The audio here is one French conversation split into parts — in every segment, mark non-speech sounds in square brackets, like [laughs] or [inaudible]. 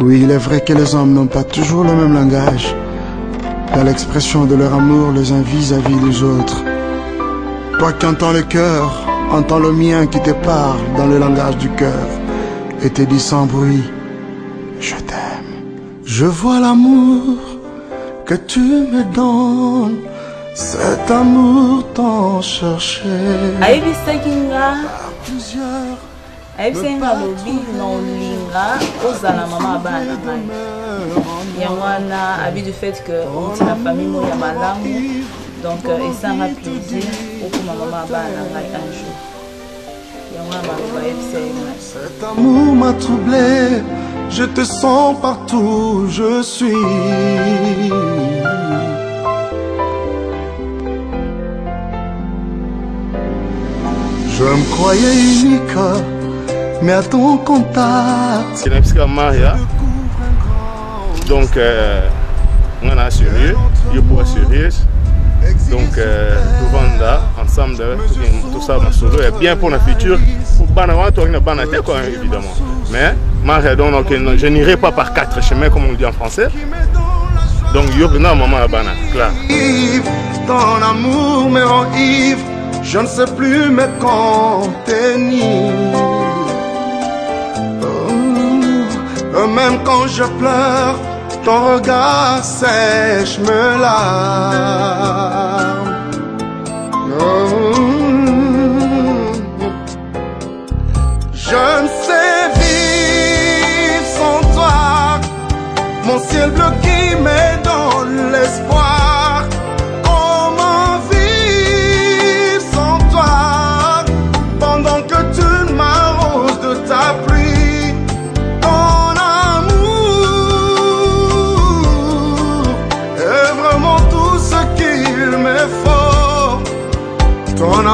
Oui, il est vrai que les hommes n'ont pas toujours le même langage. Dans l'expression de leur amour les uns vis-à-vis des autres. Toi qui entends le cœur, entends le mien qui te parle dans le langage du cœur et te dit sans bruit, je t'aime. Je vois l'amour que tu me donnes, cet amour tant cherché. nga Plusieurs ayebisaki nga lobi na olinga ozala mama ya bana na ngai yango wana abi du fait que outi na famille moko ya malamu donc euh, esanga plaisir okoma mama ya bana na ngai un jour. Yango wana maloba ayebisaki ngai Cet amour m'a troublé, je te sens partout je suis. Je me croyais unique, mais à ton contact, bisika maria donc euh, nga na sérieux yo mpo sérieuse donc euh, tovanda ensemble tosala masolo ya bien pour na futur po bana wana toaki na bana te quoi évidemment. Mais maria donc non, je n'irai pas par quatre chemins comme on le dit en français. Donc yo mpena mama ya bana clair. Ton amour me rend ivre, je ne sais plus me contenir. Même quand je pleure, ton regard sèche me larmes. Oh, je ne sais vivre sans toi, mon ciel bleu qui me donne l'espoir.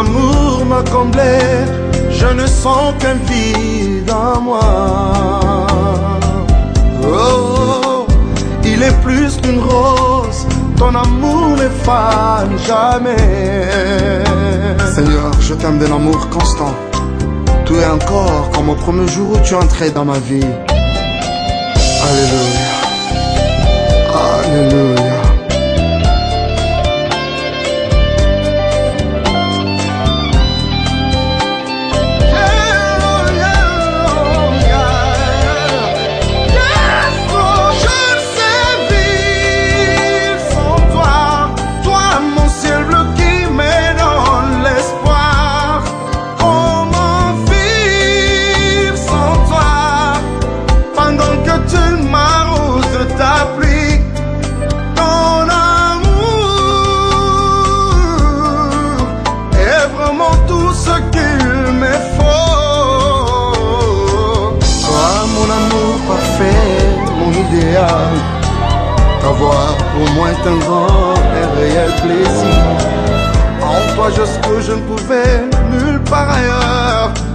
Amour m'a comblé, je ne sens qu'un vide en moi. Oh, il est plus qu'une rose, ton amour ne fane jamais. Seigneur, je t'aime d'un amour constant. Tu es encore comme au premier jour où tu entrais dans ma vie. Alléluia. Alléluia. Avoir au moins un grand et réel plaisir. En toi, je que je ne pouvais nulle part ailleurs.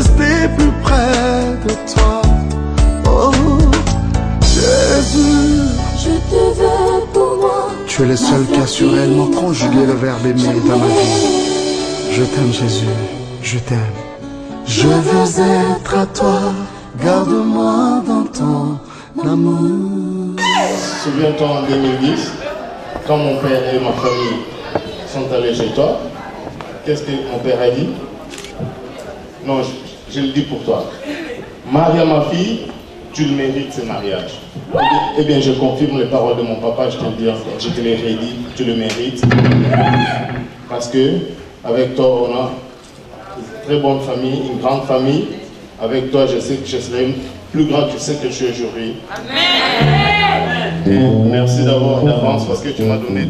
Rester plus près de toi. Oh, Jésus. Je te veux pour moi. Tu es le seul qui a surréellement conjugué le verbe aimer dans ma vie. Je t'aime Jésus, je t'aime. Je veux être à toi, garde-moi dans ton amour. Souviens-toi en 2010, quand mon père et ma famille sont allés chez toi, qu'est-ce que mon père a dit? Non, je, je le dis pour toi. Maria, ma fille, tu le mérites ce mariage. Eh bien, je confirme les paroles de mon papa, je te le dis encore, je te les redis, tu le mérites. Parce que avec toi, on a une très bonne famille, une grande famille. Avec toi, je sais que je serai plus grand que ce que je suis aujourd'hui. Et merci d'avoir d'avance parce que tu m'as donné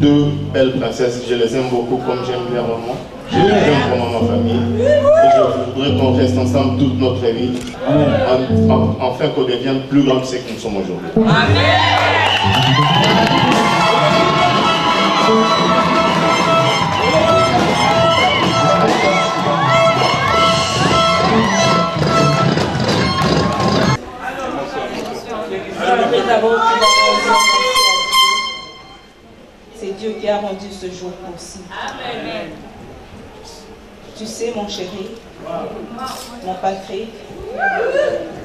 deux belles princesses. Je les aime beaucoup comme j'aime bien maman. Je les aime comme ma famille. Je voudrais qu'on reste ensemble toute notre vie. En- en- Enfin qu'on devienne plus grand que ce que nous sommes aujourd'hui. Dieu. C'est Dieu qui a rendu ce jour possible. Tu sais, mon chéri, mon Patrick,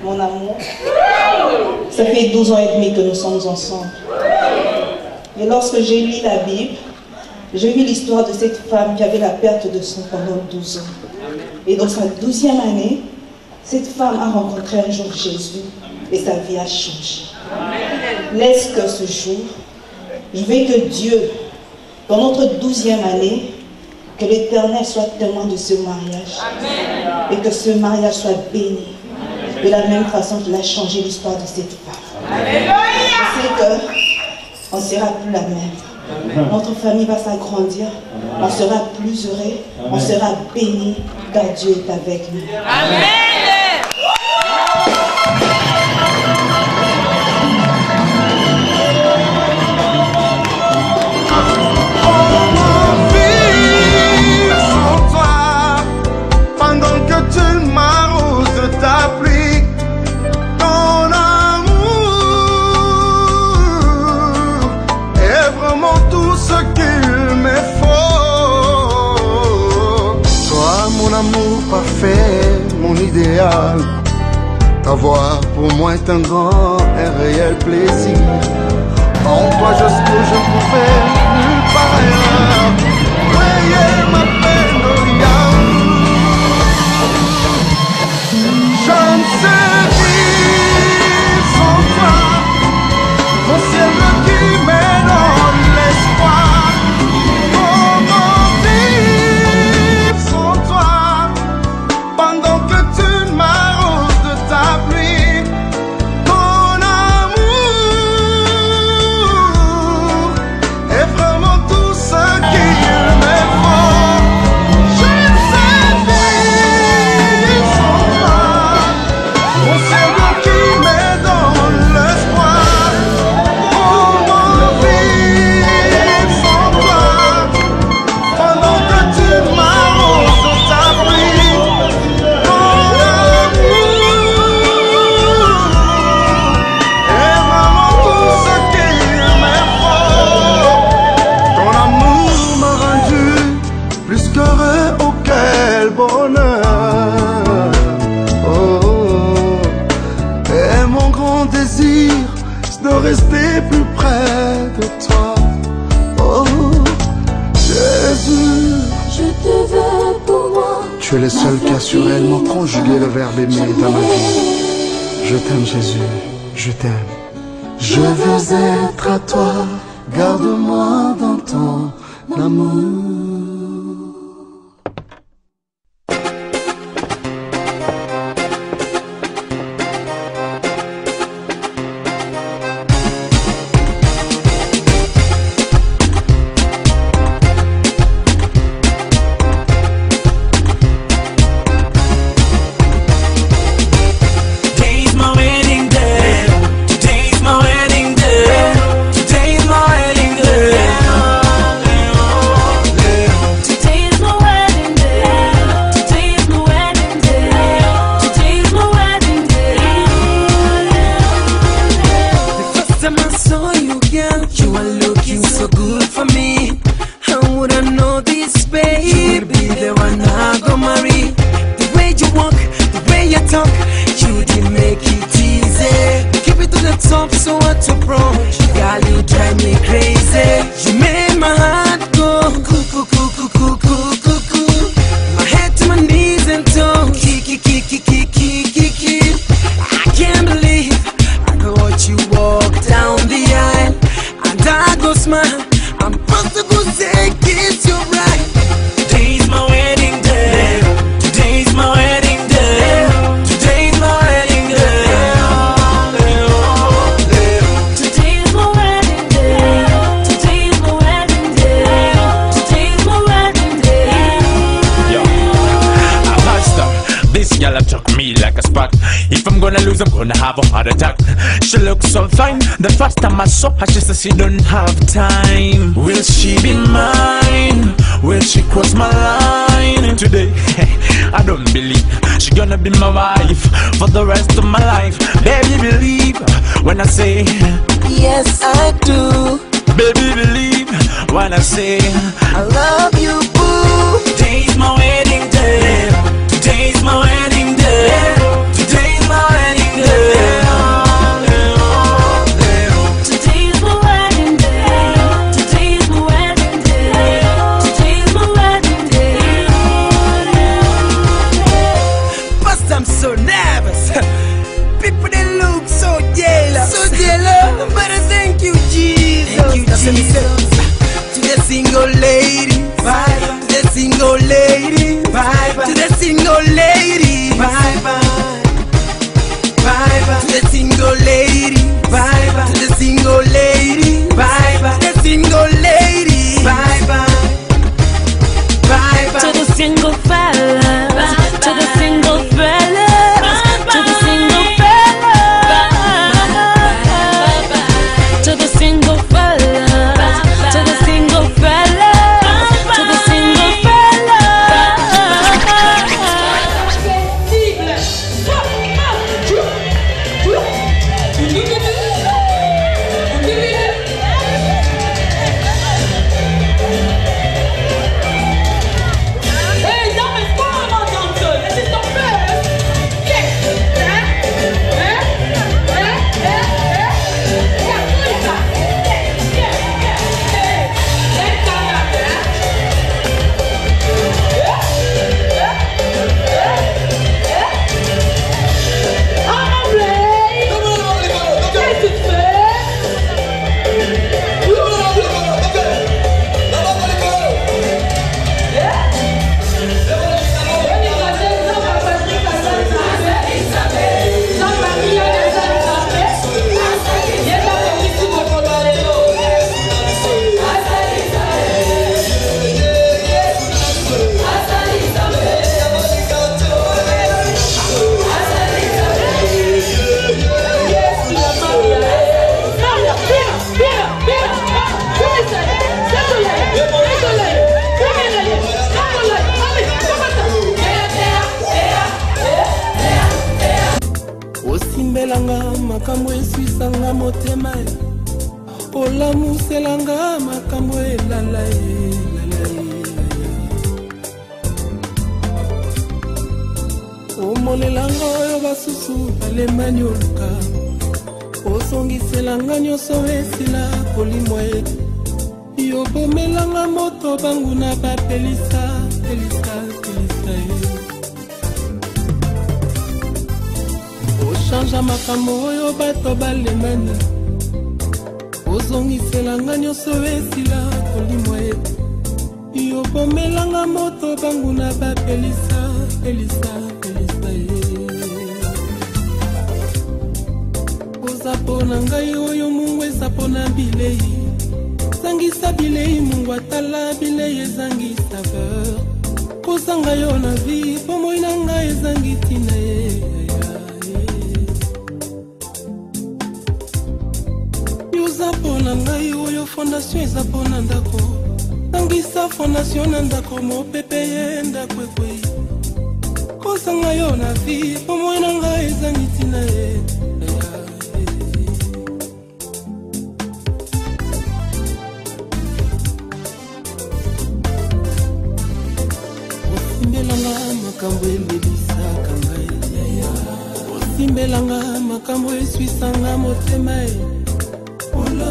mon amour, ça fait 12 ans et demi que nous sommes ensemble. Et lorsque j'ai lu la Bible, j'ai vu l'histoire de cette femme qui avait la perte de son pendant 12 ans. Et dans sa douzième année, cette femme a rencontré un jour Jésus et sa vie a changé. Laisse que ce jour, je veux que Dieu, dans notre douzième année, que l'Éternel soit témoin de ce mariage. Et que ce mariage soit béni. De la même façon qu'il a changé l'histoire de cette femme. Je sais que on ne sera plus la même. Notre famille va s'agrandir. On sera plus heureux. On sera béni car Dieu est avec nous. vivre parfait, mon idéal. Avoir pour moi est un grand et réel plaisir. En toi, je que je pouvais nulle part Tu es le seul qui a surréellement conjugué le verbe aimer dans ma vie. Je t'aime Jésus, je t'aime. Je veux être à toi, garde-moi dans ton amour. Thompson. Passed her. This girl have struck me like a spark. If I'm gonna lose, I'm gonna have a heart attack. She looks so fine. The first time I saw her, she said she don't have time. Will she be mine? Will she cross my line today? [laughs] I don't believe she gonna be my wife for the rest of my life. Baby, believe when I say, Yes, I do. baby, believe when I say. I love you, boo. Today's my wedding day. Today's my wedding day. Eswisanga motema e. olamuselanga makambo elala elala e. omonelanga oyo basusu balemani oluka osongiselanga nyonso esila kolimwa e yobomelanga moto banguna bapelisa oshanja makambo oyo bato balemani ozongiselanga nyonso esila kolimwa ye. Yobomelanga moto banguna bapelisa pelisa pelisa ye. Oza mpo na ngai oyo mungu eza mpo na bilei. Zangisa bilei mungu atala bilei ezangi saveur kozanga yo na vi bomoi na ngai ezangi ntina ye yoza mpo na ngai oyo fondation eza mpo na ndako. Zangisa fondation na ndako mopepe ye ndako ekwei kozanga yo na vi bomoi na ngai ezangi ntina ye. Osimbelanga makambo elelisaka ngai. Osimbelanga makambo eswisanga motema e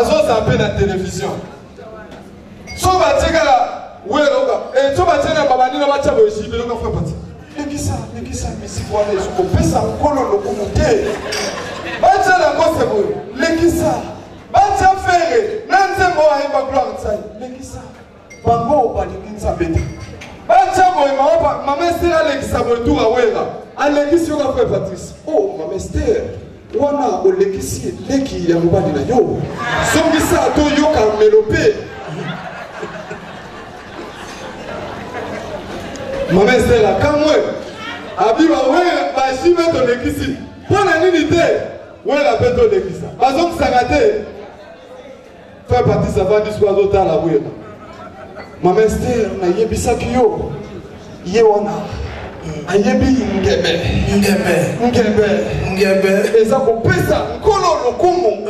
bazoza mpe na télévision. So batie kaka weloka eh, so batie na babanina batya boye jibeloka fo pati lekisa lekisa misiki wana ezokopesa nkolo lokumu te batya nango boye. Lekisa batya fere. Na nzembo gloire lekisa bango nzambe te batya boye mama alekisa boye tur awera alekisi yoka patrice o mama ester wana olekisi eleki ya mobali na yo. Zongisa to yoka melope mama estela kamwe abiba wera bashime tolekisi. Mpo na nini te? Wera mpe tolekisa. Bazokisaka te. Fe patisa avandi soki azotala wera mama ester nayebisaki yo. Ye wana ayebi ngebe. Ngebe. Ngebe. Ngebe. Eza kopesa nkolo lokumu